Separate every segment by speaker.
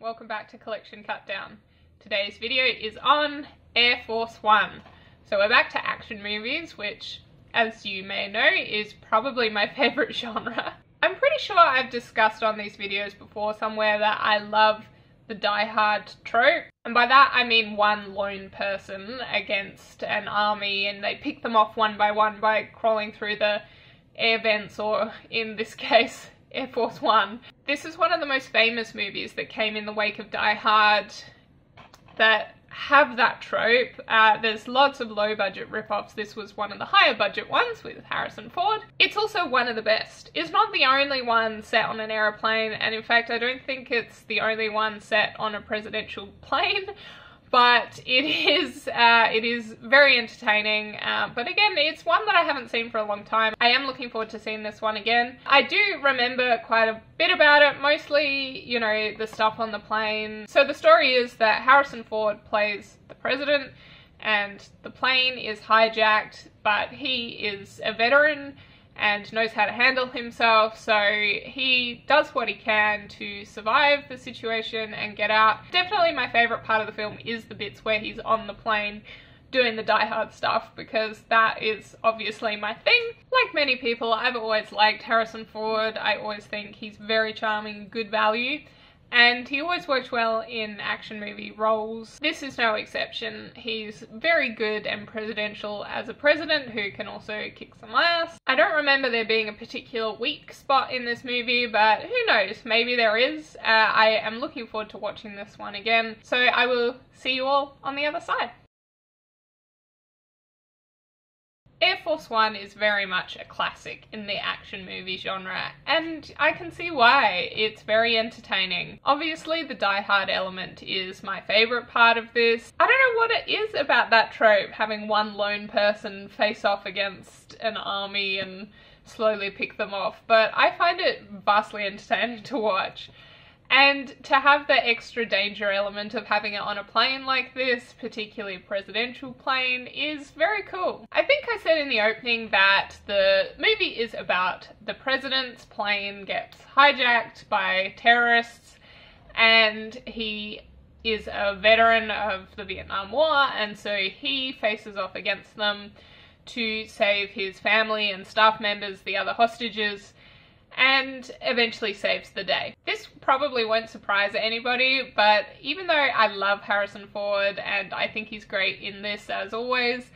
Speaker 1: Welcome back to Collection Cut Down. Today's video is on Air Force One. So we're back to action movies, which, as you may know, is probably my favourite genre. I'm pretty sure I've discussed on these videos before somewhere that I love the Die Hard trope. And by that I mean one lone person against an army and they pick them off one by one by crawling through the air vents or in this case Air Force One. This is one of the most famous movies that came in the wake of Die Hard that have that trope. Uh, there's lots of low budget rip-offs. This was one of the higher budget ones with Harrison Ford. It's also one of the best. It's not the only one set on an aeroplane, and in fact, I don't think it's the only one set on a presidential plane but it is uh, it is very entertaining. Uh, but again, it's one that I haven't seen for a long time. I am looking forward to seeing this one again. I do remember quite a bit about it, mostly you know the stuff on the plane. So the story is that Harrison Ford plays the president, and the plane is hijacked, but he is a veteran and knows how to handle himself. So he does what he can to survive the situation and get out. Definitely my favourite part of the film is the bits where he's on the plane doing the Die Hard stuff because that is obviously my thing. Like many people, I've always liked Harrison Ford. I always think he's very charming, good value and he always works well in action movie roles. This is no exception. He's very good and presidential as a president who can also kick some ass. I don't remember there being a particular weak spot in this movie, but who knows, maybe there is. Uh, I am looking forward to watching this one again, so I will see you all on the other side. Air Force One is very much a classic in the action movie genre, and I can see why. It's very entertaining. Obviously, the Die Hard element is my favourite part of this. I don't know what it is about that trope, having one lone person face off against an army and slowly pick them off, but I find it vastly entertaining to watch. And to have the extra danger element of having it on a plane like this, particularly a presidential plane, is very cool. I think I said in the opening that the movie is about the president's plane gets hijacked by terrorists and he is a veteran of the Vietnam War and so he faces off against them to save his family and staff members, the other hostages, and eventually saves the day. This probably won't surprise anybody, but even though I love Harrison Ford and I think he's great in this as always,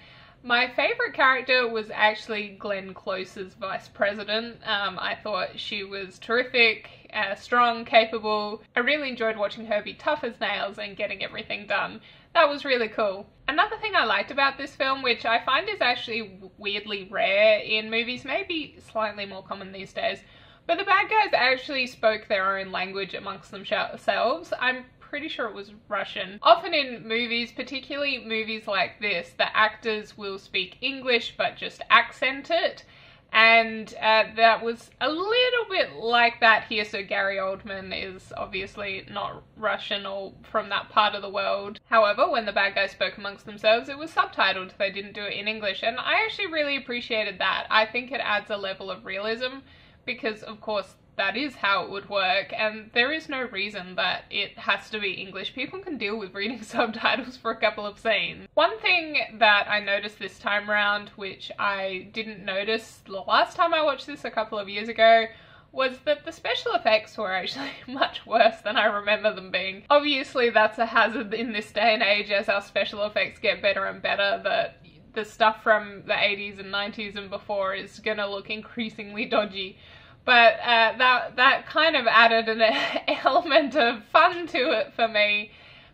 Speaker 1: my favourite character was actually Glenn Close's vice president. Um, I thought she was terrific, uh, strong, capable. I really enjoyed watching her be tough as nails and getting everything done. That was really cool. Another thing I liked about this film, which I find is actually weirdly rare in movies, maybe slightly more common these days, but the bad guys actually spoke their own language amongst themselves. I'm pretty sure it was Russian. Often in movies, particularly movies like this, the actors will speak English but just accent it. And uh, that was a little bit like that here. So Gary Oldman is obviously not Russian or from that part of the world. However, when the bad guys spoke amongst themselves, it was subtitled. They didn't do it in English. And I actually really appreciated that. I think it adds a level of realism because of course that is how it would work and there is no reason that it has to be English. People can deal with reading subtitles for a couple of scenes. One thing that I noticed this time around, which I didn't notice the last time I watched this a couple of years ago, was that the special effects were actually much worse than I remember them being. Obviously that's a hazard in this day and age as our special effects get better and better that the stuff from the 80s and 90s and before is gonna look increasingly dodgy. But uh, that that kind of added an element of fun to it for me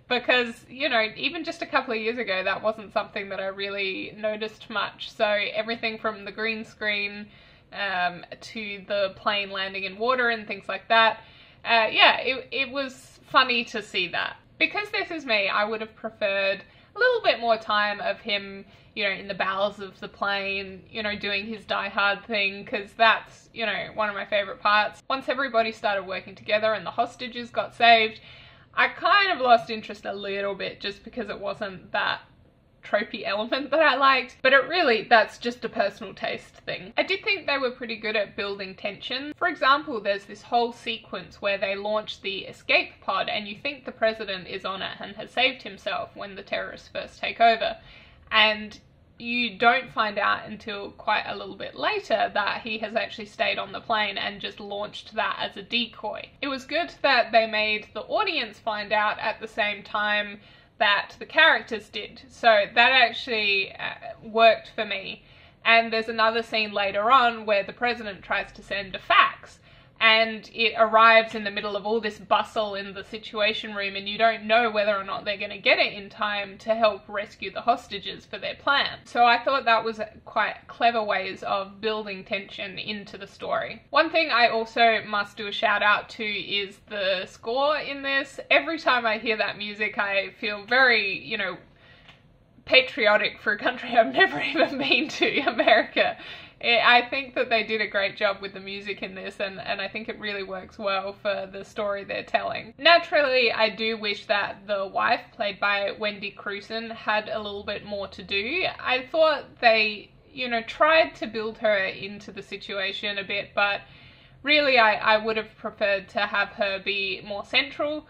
Speaker 1: because you know even just a couple of years ago that wasn't something that I really noticed much. So everything from the green screen um, to the plane landing in water and things like that, uh, yeah, it it was funny to see that. Because this is me, I would have preferred a little bit more time of him, you know, in the bowels of the plane, you know, doing his Die Hard thing, because that's, you know, one of my favourite parts. Once everybody started working together and the hostages got saved, I kind of lost interest a little bit just because it wasn't that tropey element that I liked, but it really, that's just a personal taste thing. I did think they were pretty good at building tension. For example, there's this whole sequence where they launch the escape pod and you think the president is on it and has saved himself when the terrorists first take over. And you don't find out until quite a little bit later that he has actually stayed on the plane and just launched that as a decoy. It was good that they made the audience find out at the same time that the characters did. So that actually uh, worked for me. And there's another scene later on where the president tries to send a fax and it arrives in the middle of all this bustle in the situation room and you don't know whether or not they're going to get it in time to help rescue the hostages for their plan. So I thought that was quite clever ways of building tension into the story. One thing I also must do a shout out to is the score in this. Every time I hear that music I feel very, you know, patriotic for a country I've never even been to, America. I think that they did a great job with the music in this, and, and I think it really works well for the story they're telling. Naturally, I do wish that the wife, played by Wendy Crewson, had a little bit more to do. I thought they, you know, tried to build her into the situation a bit, but really I, I would have preferred to have her be more central.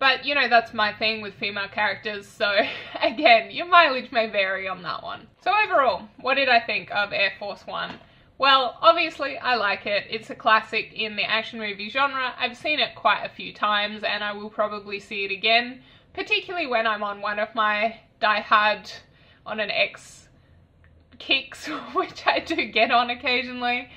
Speaker 1: But, you know, that's my thing with female characters, so again, your mileage may vary on that one. So overall, what did I think of Air Force One? Well, obviously I like it. It's a classic in the action movie genre. I've seen it quite a few times and I will probably see it again, particularly when I'm on one of my Die Hard on an X kicks, which I do get on occasionally.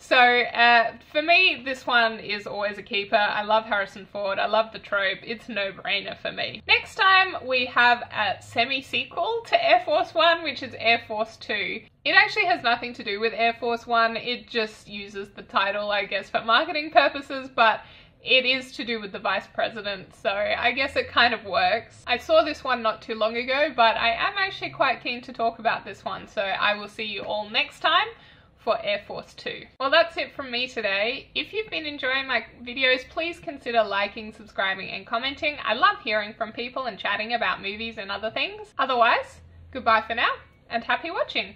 Speaker 1: So uh, for me, this one is always a keeper. I love Harrison Ford. I love the trope. It's no-brainer for me. Next time, we have a semi-sequel to Air Force One, which is Air Force Two. It actually has nothing to do with Air Force One. It just uses the title, I guess, for marketing purposes, but it is to do with the vice president, so I guess it kind of works. I saw this one not too long ago, but I am actually quite keen to talk about this one, so I will see you all next time for Air Force 2. Well, that's it from me today. If you've been enjoying my videos, please consider liking, subscribing, and commenting. I love hearing from people and chatting about movies and other things. Otherwise, goodbye for now, and happy watching!